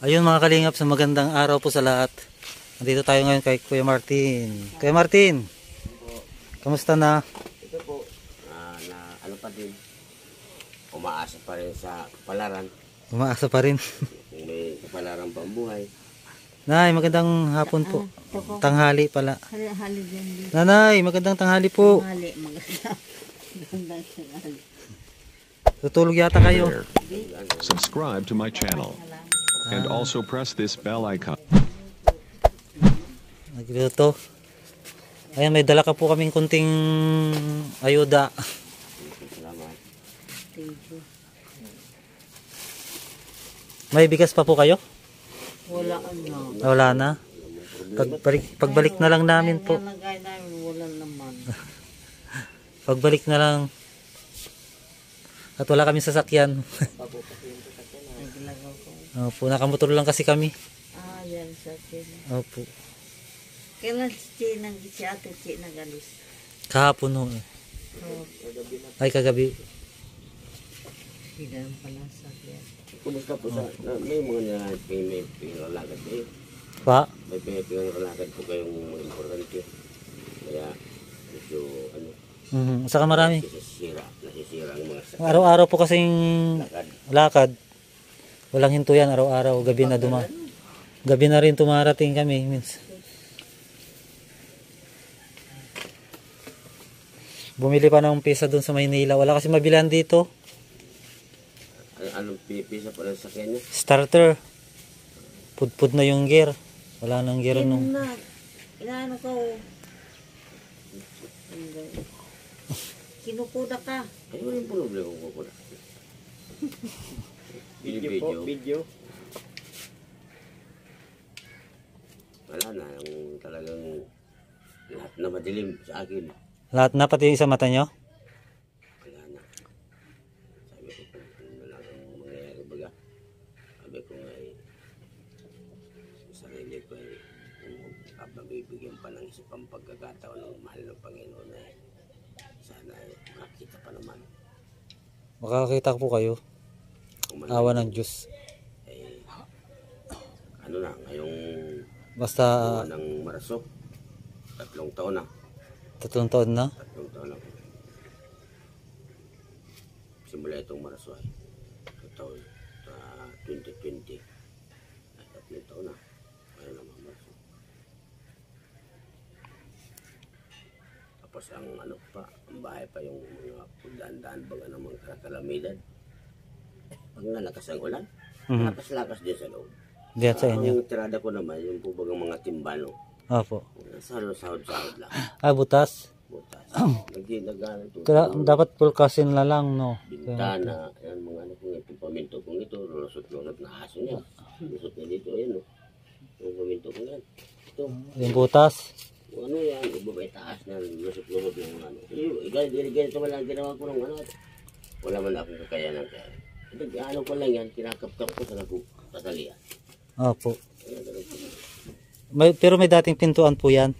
Ayun mga kalingap, sa magandang araw po sa lahat. Nandito tayo ngayon kay Kuya Martin. Kuya Martin, kamusta na? Ito po, ah, na ano pa din, umaasa pa rin sa kapalaran. Umaasa pa rin. May kapalaran pang buhay. Nay, magandang hapon po. Tanghali pala. Hali din. Nanay, magandang tanghali po. Hali, maganda. Magandang hali. Tutulog yata kayo. Subscribe to my channel and also press this bell icon. Nagluto. Ayan, may dala ka po kaming kunting ayuda. Salamat. May bigas pa po kayo? Wala ano. Wala na. Pagbalik, pagbalik na lang namin po. Wala naman. Pagbalik na lang. At wala kami sasakyan. Opo, nakamotor lang kasi kami. Ah, yan sa akin. Opo. Kailan si Chi nang si ate Chi nagalis? Kahapon ho. eh. Oh, Ay, kagabi. hindi pala sa akin. Kumusta po sa, na, may mga nila, may, may pinaralagad kayo. Pa? May may pinaralagad po kayong mga importante. Kaya, medyo, ano, Mhm. Saka marami. nasisira, nasisira ang mga sakit. Araw-araw po kasing Lakad. lakad. Walang hinto yan araw-araw. Gabi na duma. Gabi na rin tumarating kami. Means. Bumili pa ng pisa doon sa Maynila. Wala kasi mabilan dito. Ano, anong pinipisa pa rin sa kanya? Starter. Pudpud na yung gear. Wala nang gear nung. Na, inaano ka. Hindi. Kinukuda ka. Ano yung problema ko po na? Video Video. Wala na, yung talagang lahat na madilim sa akin. Lahat na pati yung isa mata nyo. Wala na. Sabi ko kung ano lang ang mangyayari baga. Sabi ko nga eh, sa sarili ko eh, kung mabibigyan pa ng isa pang pagkakataon ng mahal ng Panginoon eh, sana eh, makita pa naman. Makakakita po kayo. Man, Awa ng Diyos. eh, ano na, ngayong Basta buwan ng Marso, tatlong taon na, tatlong taon na. tatlong taon na. Simula itong Marso ay, taon, sa 2020, ay tatlong taon na. Ayun naman Marso. Tapos ang ano pa, ang bahay pa yung mga pagdaan-daan baga ng mga kalamidad. Pag nalakas ang ulan, Mhm. lakas-lakas din sa loob. Diyan sa inyo. Ang tirada ko naman, yung po bagang mga timbano. Opo. Sahod-sahod lang. Ah, butas. Butas. Ito. Kaya dapat pulkasin na lang, no? Bintana. Yan mga ano kung itong paminto kong ito. Lusot-lusot na aso niya. Lusot na dito. Ayan o. Yung paminto kong yan. Ito. Yung butas. Yung ano yan. Iba ba taas na lusot-lusot ng ano. Ganito man lang ginawa ko ng ano. Wala man akong kakayanan kaya. Ito, ano ko lang yan. Kinakapkap ko sa nagu. Tatalian. Opo. May, pero may dating pintuan po yan.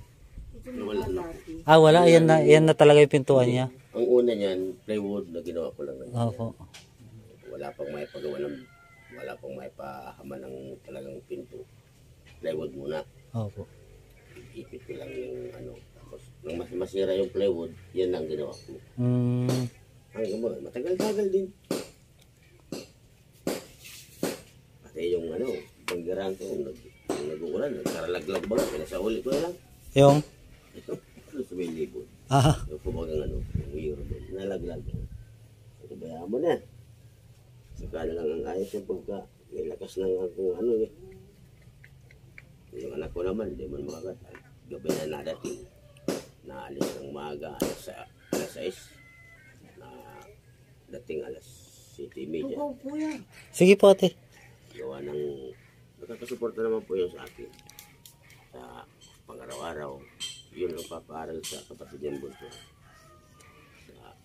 Wala na. Ah, wala. Yan na, yan na talaga yung pintuan niya. Ang una niyan, plywood na ginawa ko lang. ng- Opo. wala pang may pagawa ng wala pang may pahama ng talagang pinto plywood muna Opo. ipit ko lang yung ano tapos nang mas masira yung plywood yan ang ginawa ko Mm, hanggang mo matagal-tagal din pati yung ano panggirang ko nag yung nag-uulan nagkaralaglag ba pinasauli ko na lang. Yung, ito sa may libod ah, yung kumagang ano yung euro doon nalaglag. Ito bayaan mo na. Saka na lang ang ayos yung pagka may lakas ng akong ano eh. Yung anak ko naman hindi man makagat gabi na nadating. Naalis ng maga alas sa alas 6 na dating alas 7 media. Ikaw po yan. sige po ate. Gawa ng nakakasuporta naman po yun sa akin. Sa pang-araw-araw yun ang papaaral sa kapatid niyang bunso.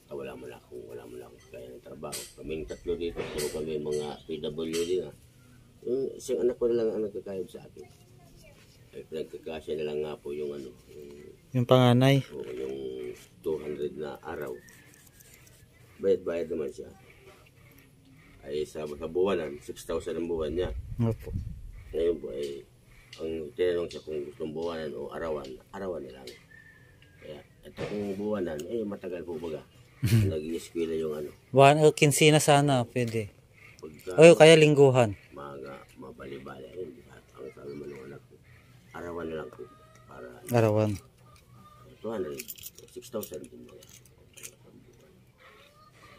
Sa wala mo lang kung wala mo lang kaya ng trabaho. Kaming tatlo dito puro kami mga PWD na. Yung isang anak ko na lang ang nagkakayod sa akin. Ay pinagkakasya na lang nga po yung ano yung, Yung panganay. o, yung 200 na araw. Bayad-bayad naman siya ay sa, sa buwanan 6,000 ang buwan niya Opo. Ngayon po ay, ang tinanong siya kung gustong buwanan o arawan, arawan na lang. Kaya, ito kung buwanan, eh matagal po baga. Nag-i-eskwela yung ano. Buwan o kinsina sana, pwede. Pagka O kaya lingguhan. mga mabali-bali, ayun, ang sabi mo ng anak ko, arawan na lang po. Para Arawan. 200, 6,000 din mga.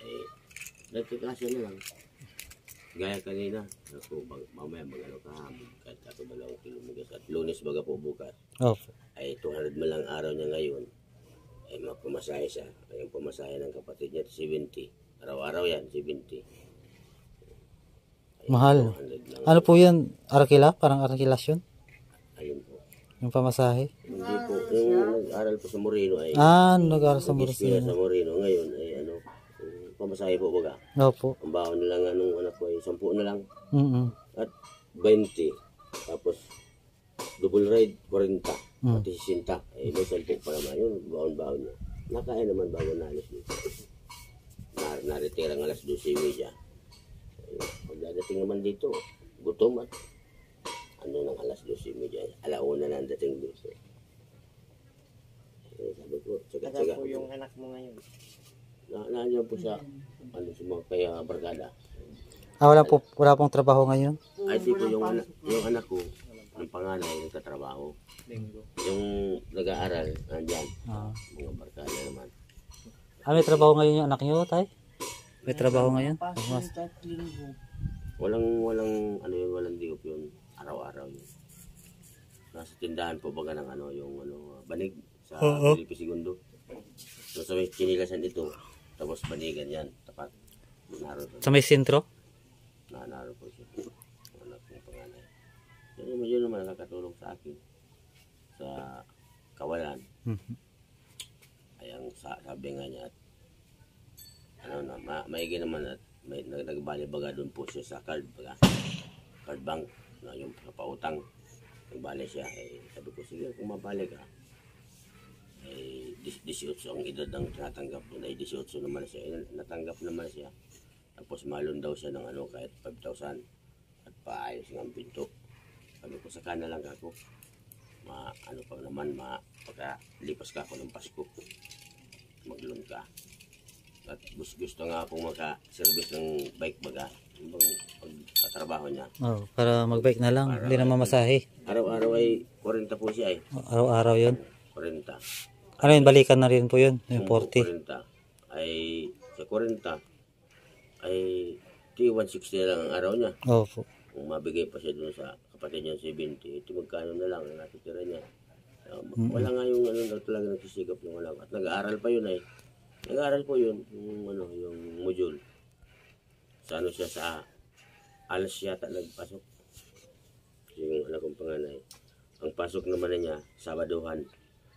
Eh, nagkakasya na lang. Gaya kanina, ako, bag- mamaya mag-ano ka, kahit ako dalawang kilometers at lunes baga po bukas, Opo. ay 200 man lang araw niya ngayon, ay mapamasahe siya. Ay yung pamasahe ng kapatid niya, 70. Araw-araw yan, 70. Ay, Mahal. 200 lang. Ano po yun? Arakila? Parang arakilas yun? Ayun po. Yung pamasahe? Hindi po, yung nag-aral po sa Moreno ay Ah, nag-aaral sa Morosino. sa Moreno. Ngayon ay pamasahe po baga. Opo. Ang baon na lang anong anak ko ay 10 na lang Mm at 20. Tapos double ride 40. Mm. Pati 60. Eh may 10 pa naman yun. Baon-baon niya. Nakain naman bago nalis dito. Na, naritira ng alas 12.30. Ayun. Pagdadating naman dito, gutom at ano ng alas 12.30. Alauna na ang dating dito. Eh, sabi ko, tsaga-tsaga. po yung anak mo ngayon. Na, nandiyan po sa, ano, sa mga kaya barkada. Ah, wala, po, wala pong trabaho ngayon? Ay, di po yung, anak, yung anak ko, ng panganay, nagtatrabaho. Linggo. Yung nag-aaral, nandyan, Ah. mga barkada naman. ah, may trabaho ngayon yung anak niyo, tay? May trabaho ngayon? Mas, Walang, walang, ano yun, walang diop yun. Araw-araw yun. Nasa tindahan po baga ng ano, yung ano, banig sa Oo. Felipe Segundo. So, sa may kinilasan ito, tapos banigan yan, tapat. Po, sa may sentro? na, naroon po siya. Yung Anak ng panganay. Yun naman, yun naman nakatulong sa akin. Sa kawalan. Mhm. ay ang sa, sabi nga niya at ano na ma, maigi naman at may nag, nagbali-baga doon po siya sa card baga card bank na yung pautang nagbali siya eh sabi ko sige kung mabali ka eh dis- 18 ang edad ang tinatanggap doon ay 18 naman siya. Eh, natanggap naman siya. Tapos malon daw siya ng ano kahit 5,000 at paayos ng pinto. Sabi ko saka na lang ako. Ma ano pa naman ma pagka lipas ka ako ng Pasko mag-loan ka. At gusto, gusto nga akong maka-service ng bike baga. Yung bang pagtatrabaho niya. Oh, para mag-bike na lang. Hindi na mamasahe. araw-araw ay 40 po siya eh. Araw-araw yun. 40 Ano yun, balikan na rin po yun. Yung Kung 40. 40 ay sa 40 ay di 160 na lang ang araw niya. Opo. kung mabigay pa siya dun sa kapatid niya 70 ito magkano na lang ang natitira niya. Um, wala nga yung ano na talaga nagsisigap yung wala. At nag-aaral pa yun ay nag-aaral po yun yung ano yung module. Sa ano siya sa alas yata nagpasok. Yung anak kong panganay. Ang pasok naman na niya sabaduhan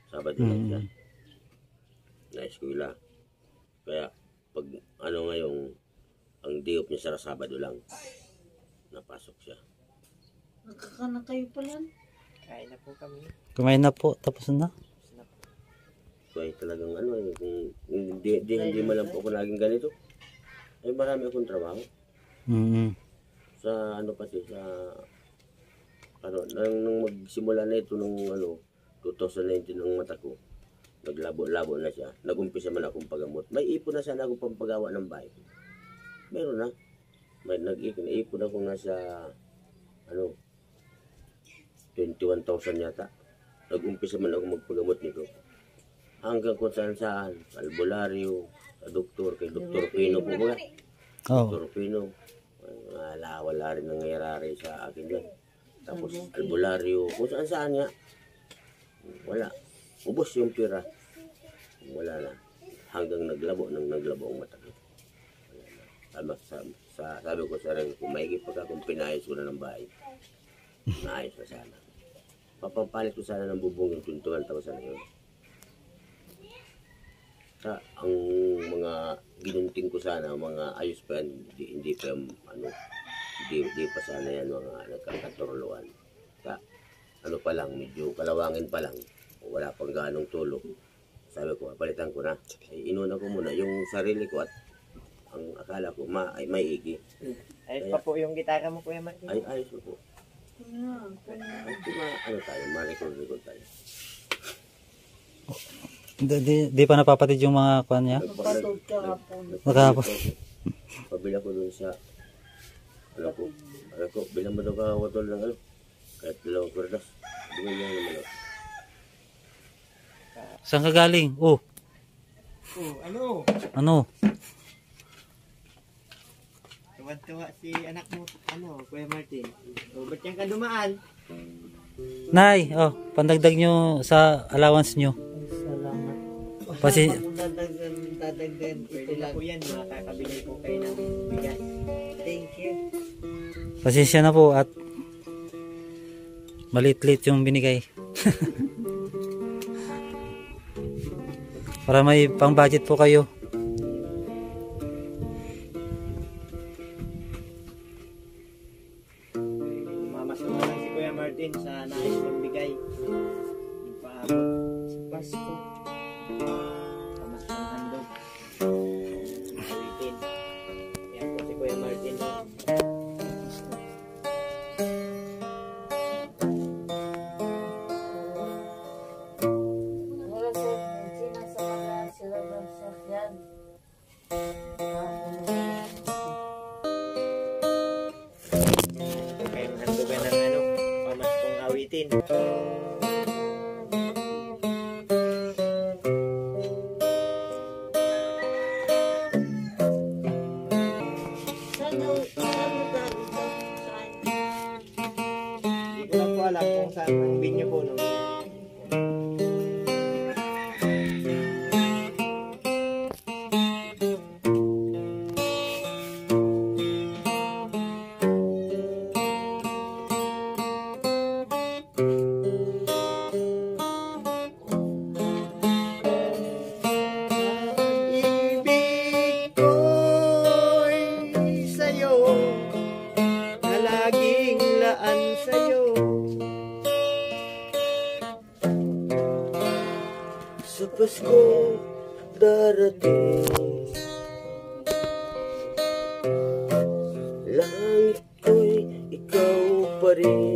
sabado lang siya na eskwela kaya pag ano ngayong ang diop niya sa sabado lang napasok siya Nagkakana kayo pala. Kain na po kami. Kumain na po. Tapos na. So ay talagang ano, eh, kung hindi, hindi, hindi man lang po ako naging ganito, ay marami akong trabaho. Mm Sa ano kasi, sa ano, nang, nung magsimula na ito nung ano, 2019 ng mata ko, naglabo-labo na siya. Nagumpisa man akong pagamot. May ipon na sana akong pampagawa ng bahay. Meron na. May nag-ipon, ipon ako nasa ano, 21,000 yata. Nag-umpisa man ako magpagamot nito. Hanggang kung saan saan, sa albularyo, sa doktor, kay Dr. Pino po ba? Oh. Dr. Pino. Wala, wala rin nangyayari sa akin yan. Tapos albularyo, kung saan saan nga. Wala. Ubos yung pira. Wala na. Hanggang naglabo, nang naglabo ang mata ko. Wala na. Sabi, sa, sa, sabi ko sa rin, kung maigit pa ka kung pinayos ko na ng bahay, naayos na sana. Papapalit ko sana ng bubong yung 21,000 na yun. Sa, ang mga ginunting ko sana, mga ayos pa yan, hindi, hindi pa yan, ano, hindi, hindi pa sana yan mga nagkakaturuluan. Sa, ano pa lang, medyo kalawangin pa lang, wala pang ganong tulog. Sabi ko, palitan ko na. Ay, inuna ko muna yung sarili ko at ang akala ko ma, ay maigi. Ayos pa po yung gitara mo, Kuya Martin. Ay, ayos ko po. Di ba, ano tayo, malikod-likod tayo. Di, di, di pa napapatid yung mga kwan niya? Patog kahapon. Nakahapon. Pabila ko dun sa, ano ko, ano ko, bilang mo daw ka watol ng ano, kahit dalawang kwerdas. Bigyan niya naman ako. Saan ka galing? Oh, Oh, ano? ano? Tuwan-tuwa si anak mo, ano, Kuya Martin. O, ba't yan ka dumaan? Nay, oh, pandagdag nyo sa allowance nyo. Salamat. Pasi, Dadagdan, dadagdan. Pwede na lang. po yan, makakabili po kayo ng bigas. Thank you. pasensya na po at malit-lit yung binigay. Para may pang budget po kayo. Pa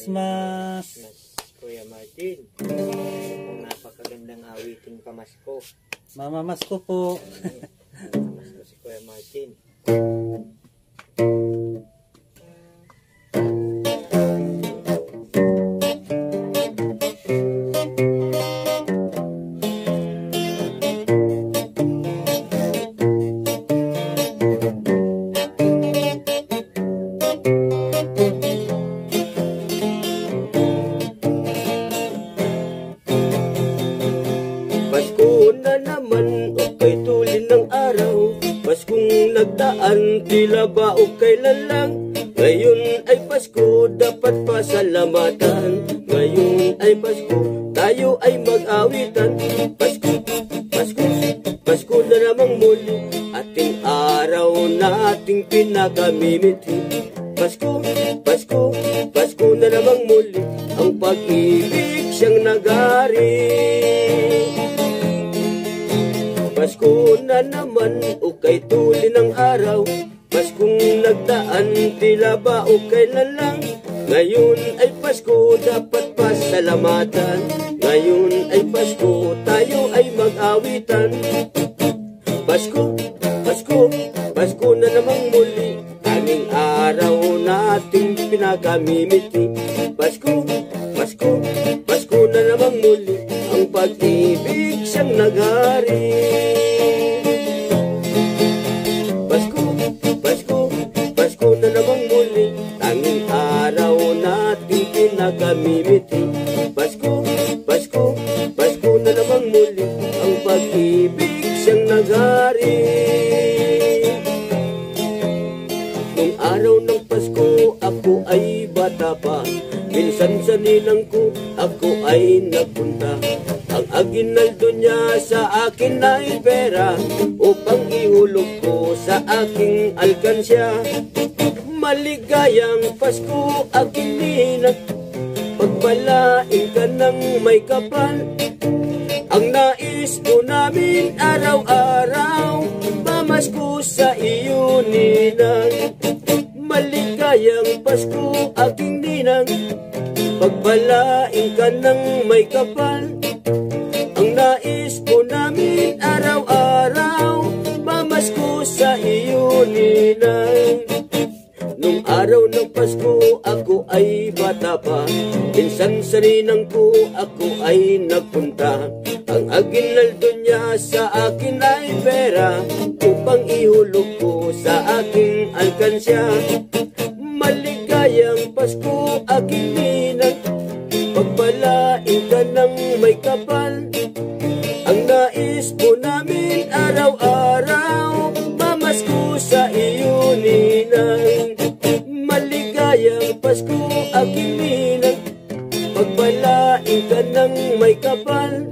Christmas! Christmas, Kuya Martin. Napakagandang awiting pamasko. Mama Masko po. ko. Pasko na namang muli Kaming araw natin pinakamimiti Pasko, Pasko, Pasko na namang muli Ang pag-ibig siyang naghahanap. nilang ko ako ay napunta. Ang aginaldo niya sa akin na pera Upang ihulog ko sa aking alkansya. Maligayang Pasko aking ninag Pagbalain ka ng may kapal Kasalukuyan ng may kapal. Ang nais ko namin araw-araw Mamasko sa iyo, ninay. Nung araw ng Pasko, ako ay bata pa. Minsan sa rinang ko, ako ay nagpunta. Ang aginaldo niya sa akin ay pera Upang ihulog ko sa aking alkansya. Maligayang Pasko, aking Akalain ka ng may kapal. Ang nais mo namin araw-araw Pamasko sa iyo, Ninang Maligayang Pasko, aking Ninang Pagbalain ka ng may kapal.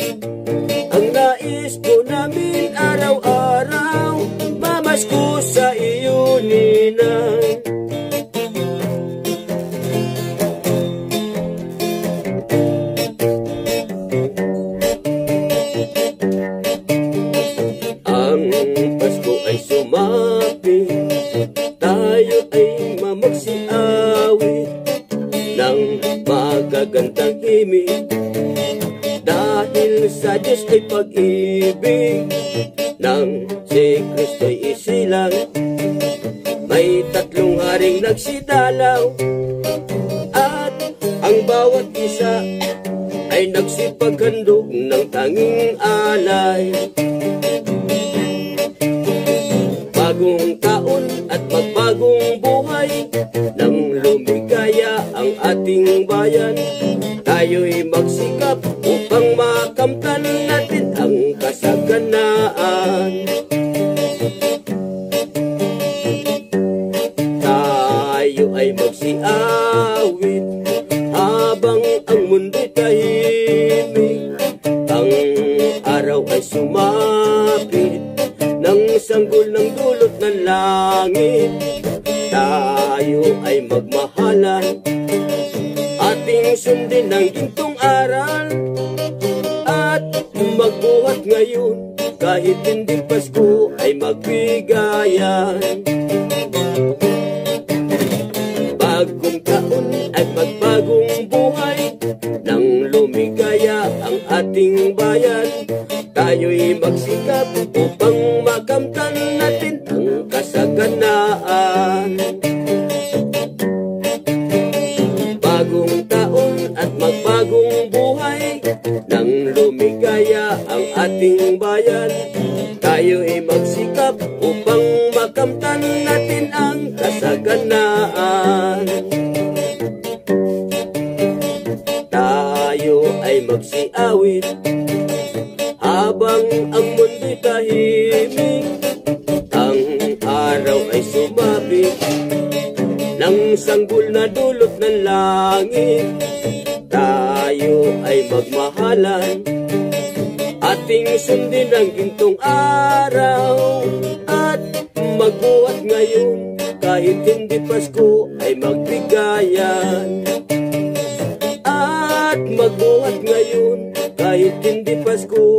Kahit hindi Pasko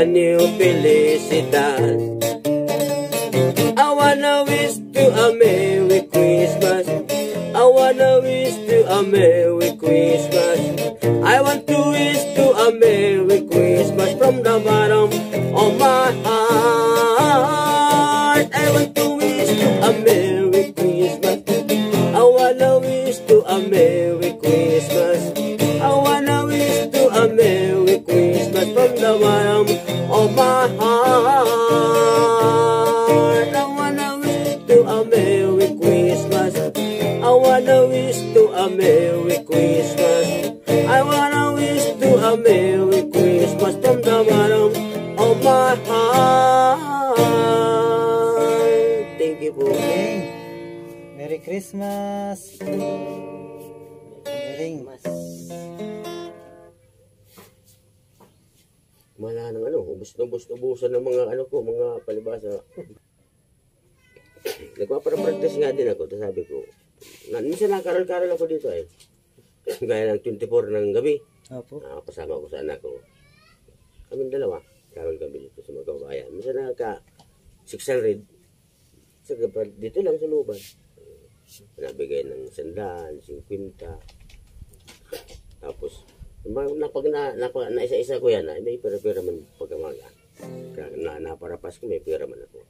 a new felicidad. I wanna wish to a man. ubos-ubusan ng mga ano ko, mga palibasa. Nagpaparapractice nga din ako, sabi ko, na, minsan nakaral-karal ako dito eh. Gaya ng 24 ng gabi. Opo. Ah, kasama ko sa anak ko. Kami dalawa, karal gabi dito sa mga kababayan. Minsan nakaka 600. Sa kapag dito lang sa luban. Nabigay ng sandaan, 50. Tapos, Diba, napag na, napag, na isa-isa ko yan, ah, may pera-pera man pagkamaga. Nah, nah, nah para pas kami biar mana tuh.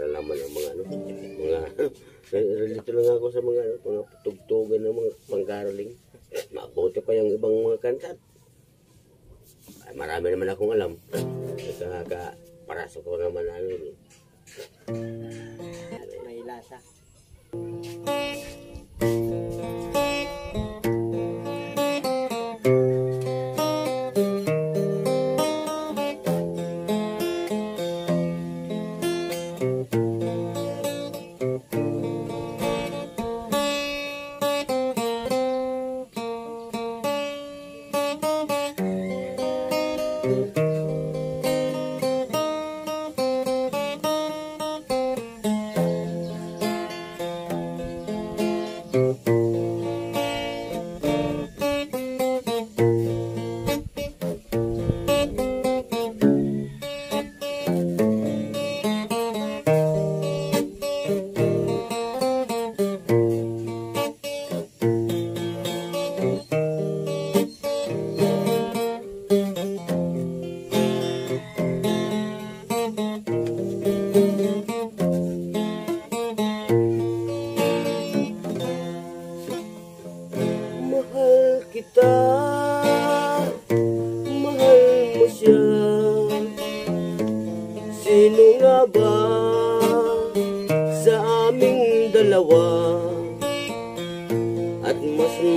para naman ang mga ano, mga relito lang ako sa mga ano, mga tugtugan ng mga panggaroling. Mabuti pa yung ibang mga kanta. Marami naman akong alam. Ito nga ka, parasok ko naman ano. May lasa.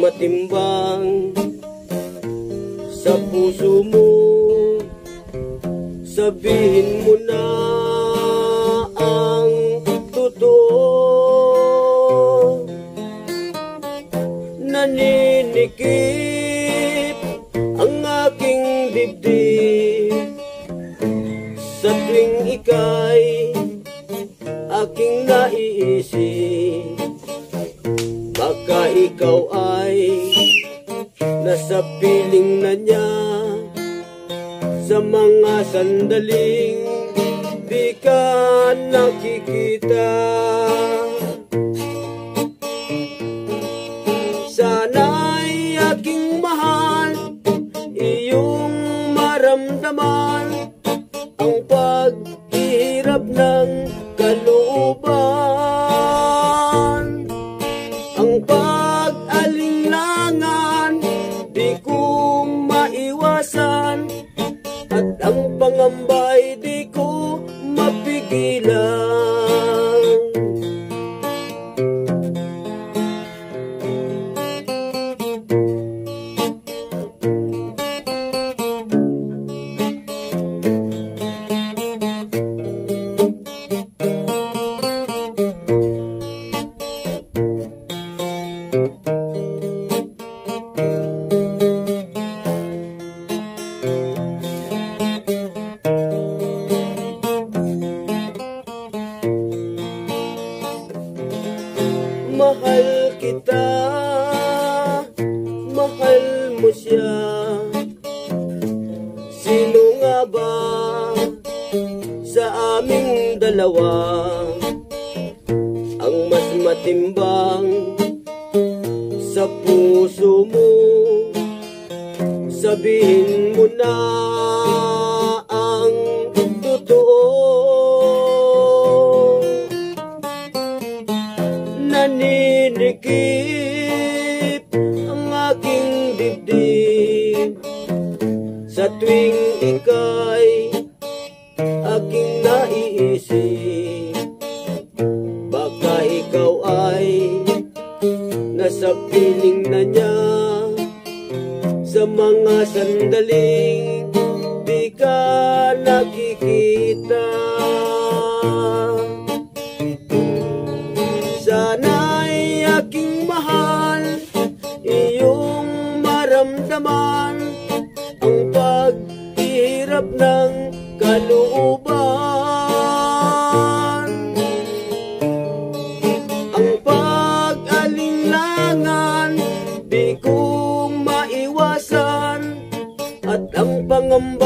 matimbang Sa puso mo. Sabihin mo na mga sandaling di ka nakikita. Ang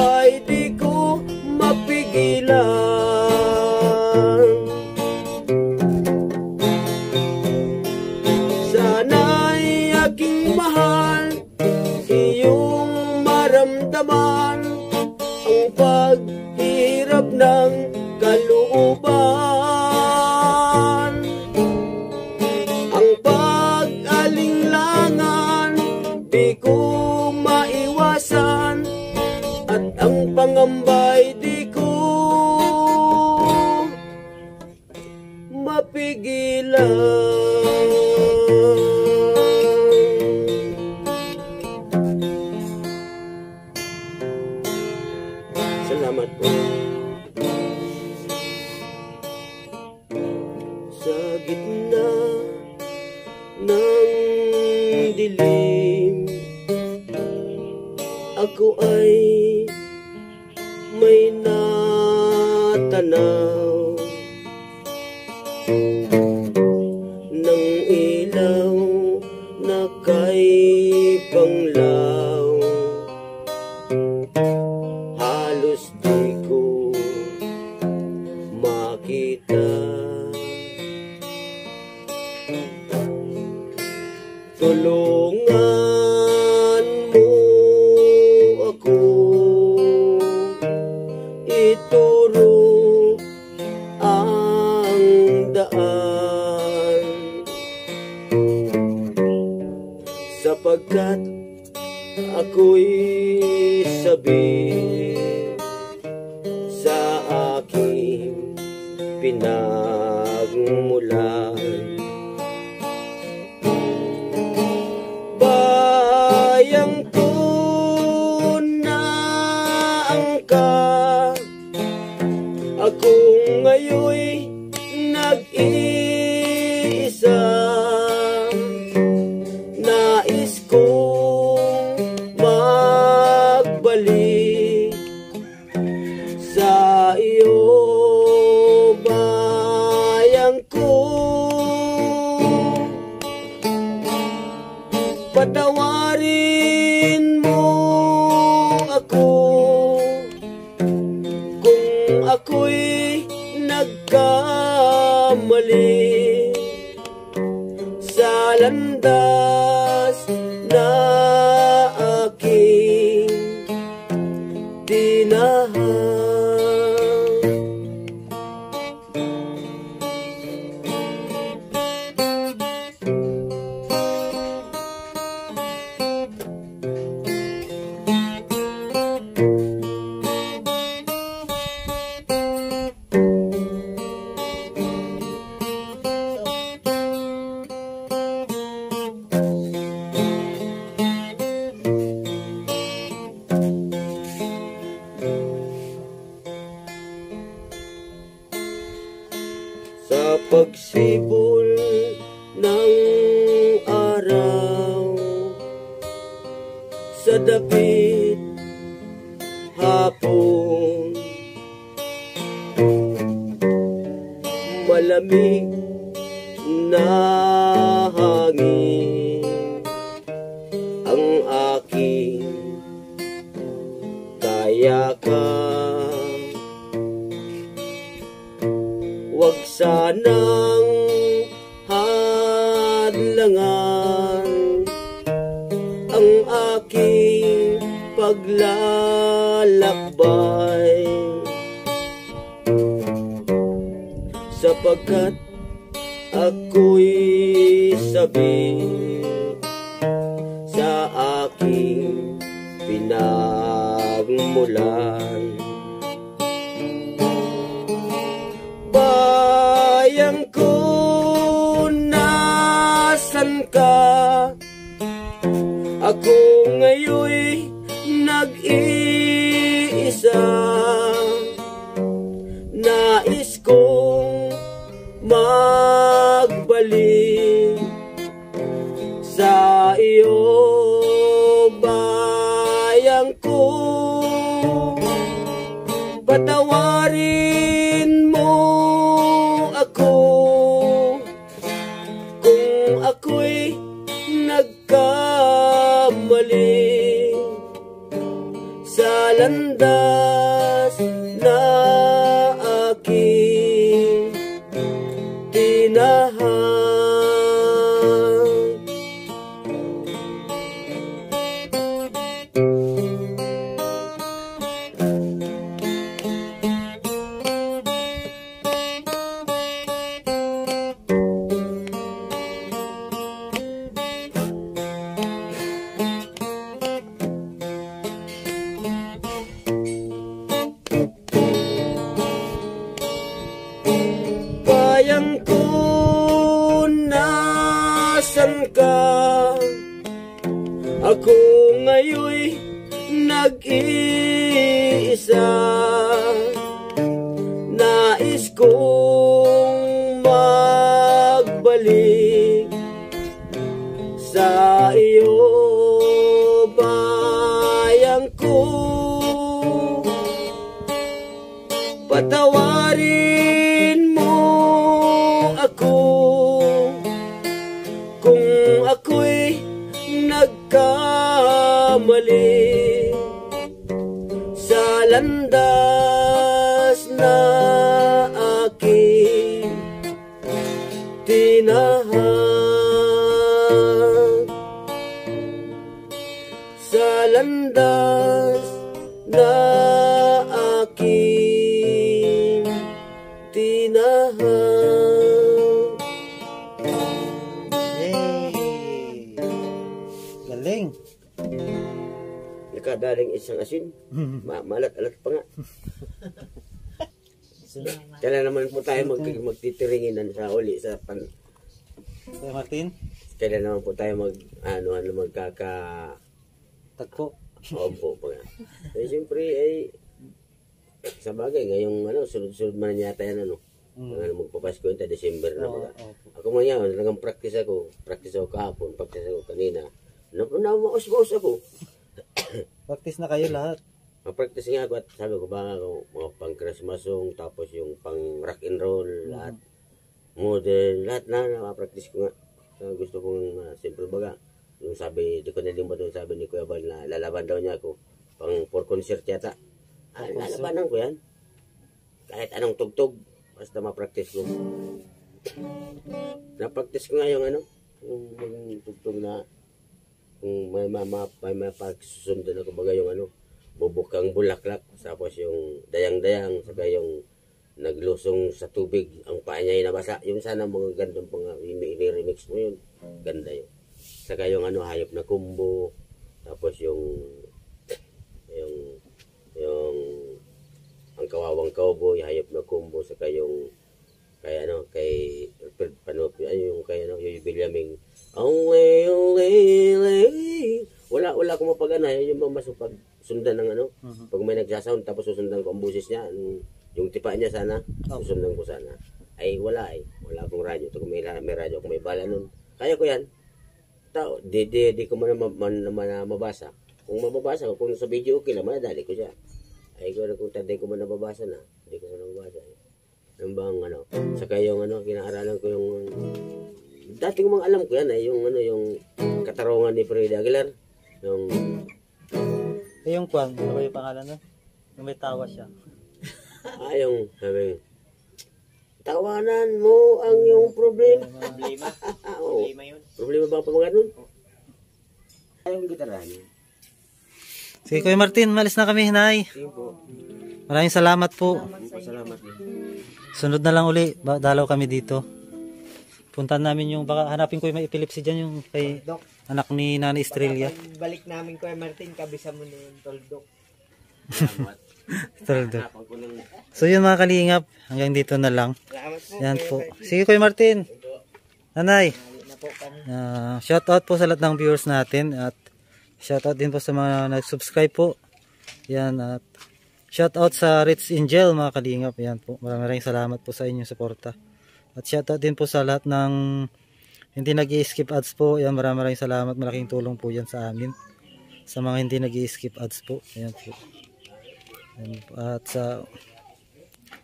iyo bayang ko. Patawarin landas na aking tinahan sa landas na aking tinahan. Yay! Galing! Nakadaling isang asin, ma malat-alat pa nga. Kailan naman po tayo mag magtitiringinan sa uli sa pan Kuya Martin, kailan naman po tayo mag ano ano magkaka tagpo. Opo pa nga. Eh, siyempre, ay, sa bagay, ngayong, ano, sunod-sunod man yata yan, ano, Mm. ano, magpapasko yun, December na mga. Ako man yan, talagang practice ako, practice ako kahapon, practice ako kanina. Na, na, maus-maus ako. Practice na kayo lahat. Ma-practice nga ako at sabi ko, baka ako, mga pang Christmas song, tapos yung pang rock and roll, lahat. Modern, lahat na, na-practice ko nga. Kaya gusto kong, uh, simple baga, yung sabi, di ko nalimutan, sabi ni Kuya Bal na lalaban daw niya ako, pang for concert yata. Ah, lalabanan ko yan. Kahit anong tugtog, basta ma-practice ko. Na-practice ko nga yung ano, yung, yung tugtog na, kung may mama, may mapagsusundan ako baga yung ano, bubukang bulaklak, tapos yung dayang-dayang, saka yung naglusong sa tubig, ang paa niya ay nabasa. Yung sana mga gandang pang i-remix mo yun. Ganda yun. Saka yung ano, hayop na kumbo, tapos yung yung yung ang kawawang cowboy, hayop na kumbo, saka yung kay ano, kay Alfred Panopio, ay yung kay ano, yung Bilyaming, away, away, away. Wala, wala akong mapagana, yun yung masupag sundan ng ano, pag may nagsasound, tapos susundan ko ang busis niya, yung, yung tipa niya sana, susundan ko sana. Ay, wala eh. Wala akong radyo. Ito kung may, ra- may radyo, kung may bala nun. Kaya ko yan. Tao, di, di, di ko man, man, man, man mabasa. Kung mababasa ko, kung sa video okay lang, madali ko siya. Ay, kung, kung taday ko man nababasa na, hindi ko sana mabasa. Eh. Yung bang ano, saka yung ano, kinaaralan ko yung, dati ko mang alam ko yan, eh, yung ano, yung katarungan ni Freddy Aguilar. Yung, Eh, yung kwan, ano ba yung pangalan nun? Yung may tawa siya. ah, yung, sabi, tawanan mo ang iyong problema. Problema. Oo. Problema yun. Problema ba pa mga nun? Ayaw yung gitarahan. Sige Kuya Martin, malis na kami, Nay. Sige po. Maraming salamat po. Pasalamat din. Sunod na lang uli, ba- dalaw kami dito. Puntan namin yung, baka hanapin ko yung may epilepsy dyan, yung kay Dok, anak ni Nani Estrella. balik namin Kuya Martin, kabisa mo na yung toldok. Salamat. Toldo. Hanapan ko ng So yun mga kalingap, hanggang dito na lang. Salamat po. Yan po. Sige Kuya Martin. Nanay. Mali na po kami. Uh, shout out po sa lahat ng viewers natin at shout out din po sa mga nag-subscribe po. Yan at shout out sa Rich Angel mga kalingap. Yan po. Maraming salamat po sa inyong suporta. At shout out din po sa lahat ng hindi nag skip ads po. Yan maraming maraming salamat. Malaking tulong po yan sa amin. Sa mga hindi nag skip ads po. Yan po. Yan po. At sa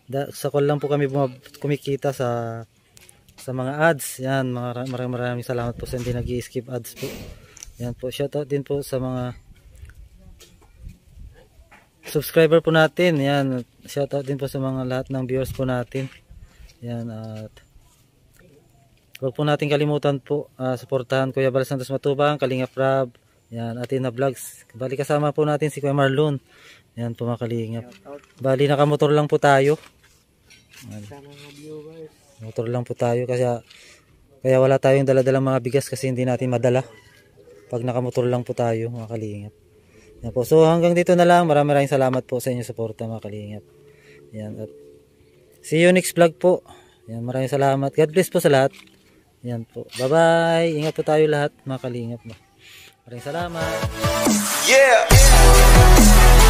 da, sa call lang po kami kumikita sa sa mga ads. Yan, maraming maraming salamat po sa hindi nag skip ads po. Yan po, shoutout din po sa mga subscriber po natin. Yan, shoutout din po sa mga lahat ng viewers po natin. Yan, at huwag po natin kalimutan po, ah, suportahan Kuya Bal Santos Matubang, Kalinga Prab, yan, Atina Vlogs. Bali kasama po natin si Kuya Marlon. Yan po mga. Shoutout Bali nakamotor lang po tayo. viewers. Motor lang po tayo kasi kaya wala tayong dala-dalang mga bigas kasi hindi natin madala. Pag nakamotor lang po tayo mga kalingap. Yan po. So hanggang dito na lang. Maraming maraming salamat po sa inyong suporta mga kalingap. Yan at see you next vlog po. Yan maraming salamat. God bless po sa lahat. Yan po. Bye-bye. Ingat po tayo lahat mga kalingap. Maraming salamat. Yeah! yeah.